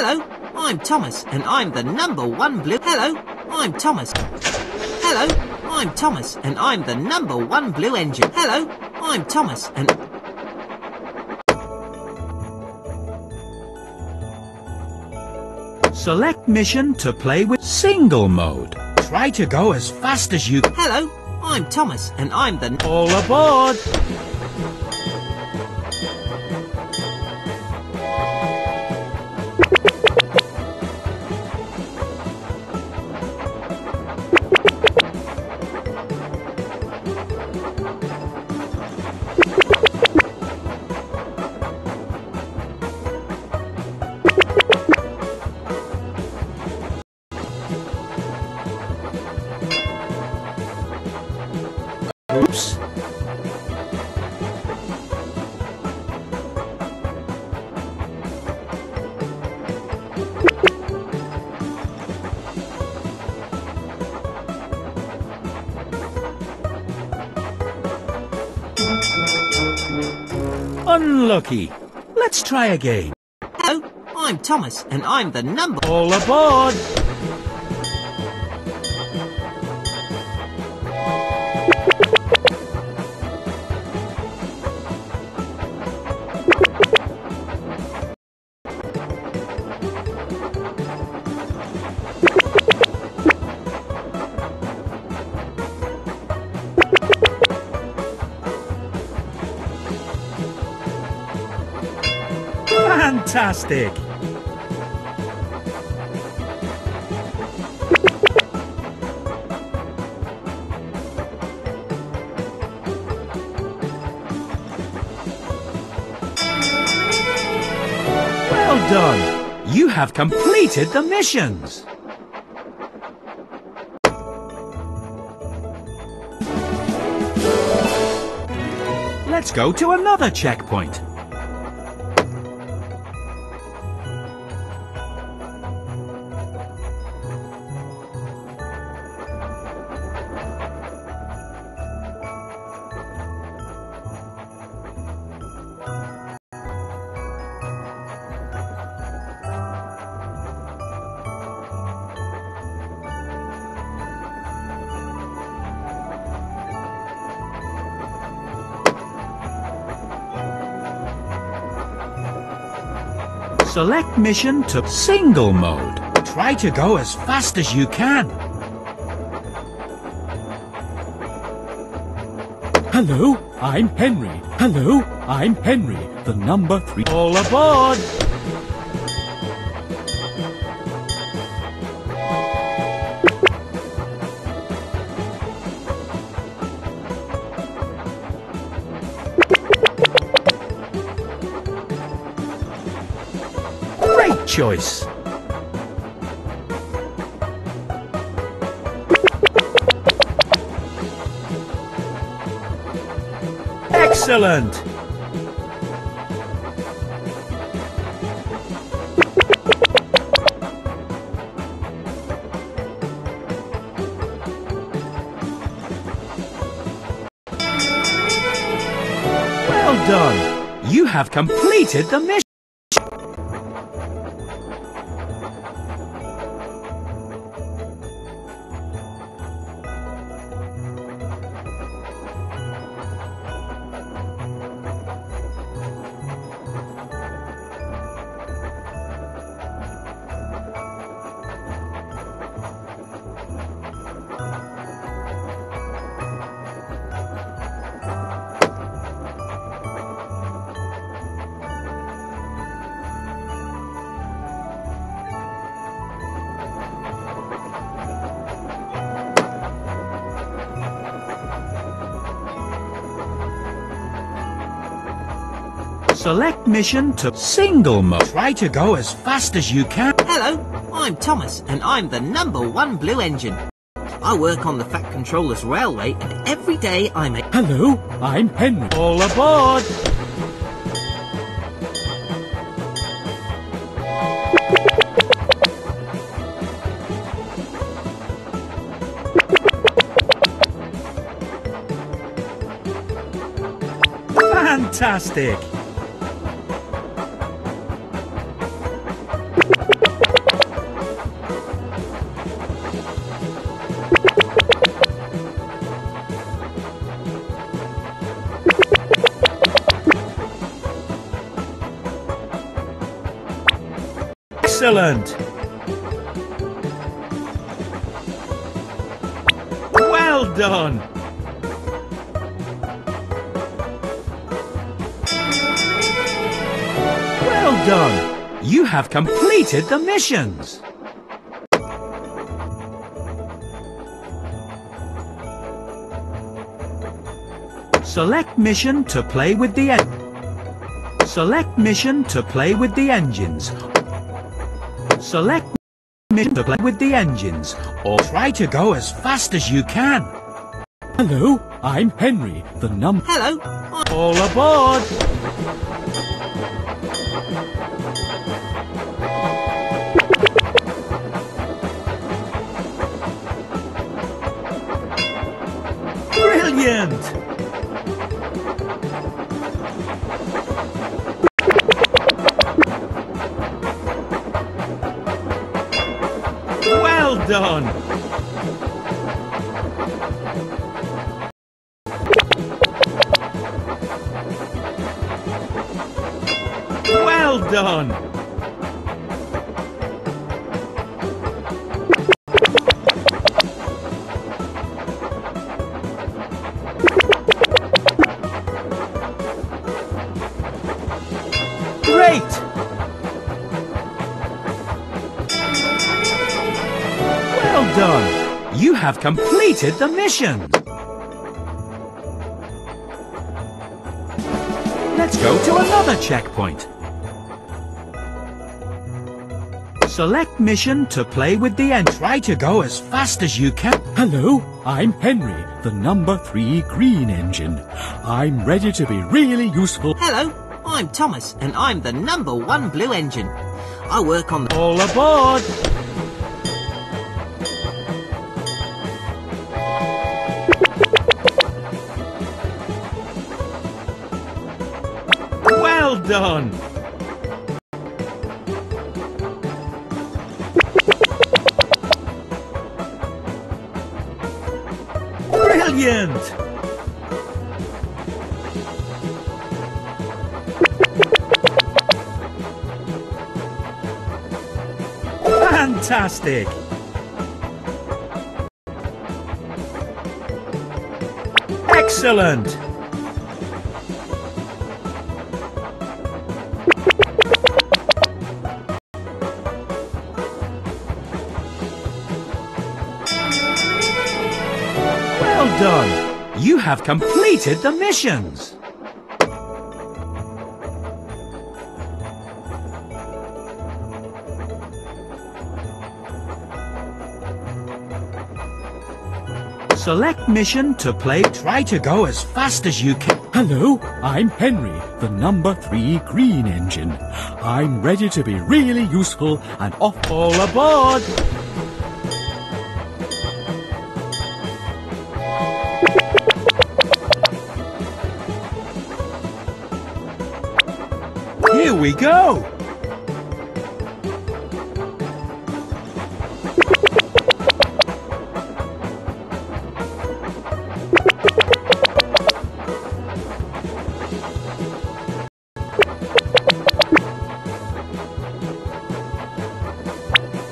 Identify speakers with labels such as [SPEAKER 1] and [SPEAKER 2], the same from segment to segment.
[SPEAKER 1] Hello, I'm Thomas, and I'm the number one blue. Hello, I'm Thomas. Hello, I'm Thomas, and I'm the number one blue engine. Hello, I'm Thomas, and.
[SPEAKER 2] Select mission to play with single mode. Try to go as fast as you
[SPEAKER 1] Hello, I'm Thomas, and I'm the.
[SPEAKER 2] All aboard! Unlucky. Let's try again.
[SPEAKER 1] Hello, I'm Thomas, and I'm the number.
[SPEAKER 2] All aboard! Fantastic! Well done! You have completed the missions! Let's go to another checkpoint. Select mission to single mode. Try to go as fast as you can.
[SPEAKER 3] Hello, I'm Henry. Hello, I'm Henry, the number three.
[SPEAKER 2] All aboard! Choice! Excellent! Well done! You have completed the mission! Select mission to single mode. Try to go as fast as you can.
[SPEAKER 1] Hello, I'm Thomas, and I'm the number one blue engine. I work on the Fat Controllers Railway, and every day I make.
[SPEAKER 3] Hello, I'm Henry.
[SPEAKER 2] All aboard! Fantastic! Excellent! Well done! Well done! You have completed the missions! Select mission to play with the en Select mission to play with the engines. Select mission to play with the engines, or try to go as fast as you can.
[SPEAKER 3] Hello, I'm Henry, the num.
[SPEAKER 1] Hello,
[SPEAKER 2] All aboard! Brilliant! Done! Well done! Great! Done! You have completed the mission! Let's go to another checkpoint. Select mission to play with the end. Try to go as fast as you can.
[SPEAKER 3] Hello, I'm Henry, the number three green engine. I'm ready to be really useful.
[SPEAKER 1] hello, I'm Thomas, and I'm the number one blue engine. I work on the.
[SPEAKER 2] All aboard! Well done! Brilliant! Fantastic! Excellent! Well done! You have completed the missions! Select mission to play. Try to go as fast as you can.
[SPEAKER 3] Hello, I'm Henry, the number three green engine. I'm ready to be really useful and off.
[SPEAKER 2] All aboard! We go!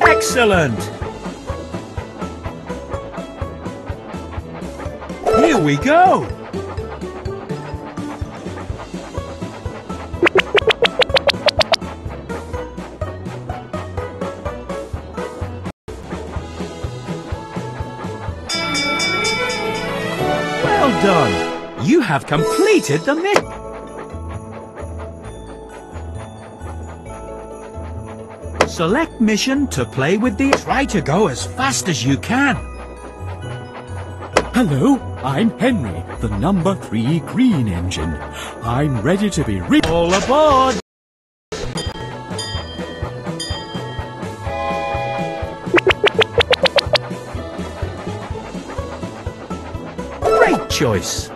[SPEAKER 2] Excellent! Here we go! Have completed the mission! Select mission to play with the... Try to go as fast as you can.
[SPEAKER 3] Hello, I'm Henry, the number three green engine. I'm ready to be re-
[SPEAKER 2] All aboard! Great choice!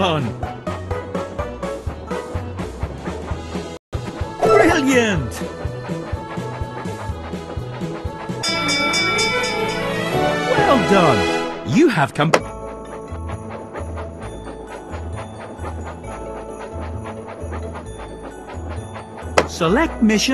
[SPEAKER 2] Done! Brilliant! Well done! You have come... Select mission